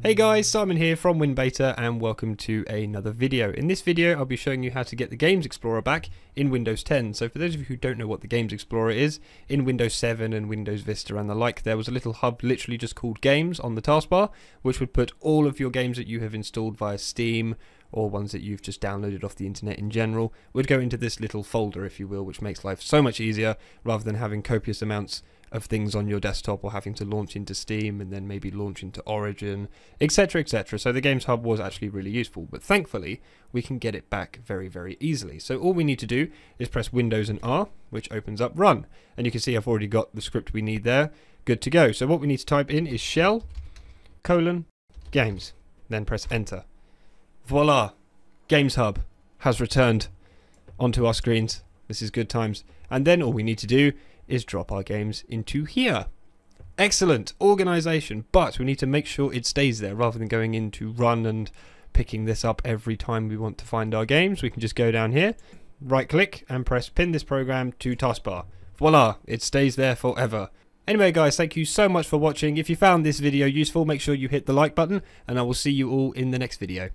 Hey guys, Simon here from WinBeta and welcome to another video. In this video I'll be showing you how to get the Games Explorer back in Windows 10. So for those of you who don't know what the Games Explorer is, in Windows 7 and Windows Vista and the like there was a little hub literally just called Games on the taskbar which would put all of your games that you have installed via Steam or ones that you've just downloaded off the internet in general would go into this little folder if you will which makes life so much easier rather than having copious amounts of things on your desktop or having to launch into Steam and then maybe launch into Origin, etc. etc. So the Games Hub was actually really useful, but thankfully we can get it back very, very easily. So all we need to do is press Windows and R, which opens up Run. And you can see I've already got the script we need there. Good to go. So what we need to type in is shell colon games, then press enter. Voila! Games Hub has returned onto our screens. This is good times. And then all we need to do is drop our games into here. Excellent organization, but we need to make sure it stays there rather than going into run and picking this up every time we want to find our games. We can just go down here, right click and press pin this program to taskbar. Voila, it stays there forever. Anyway guys, thank you so much for watching. If you found this video useful, make sure you hit the like button and I will see you all in the next video.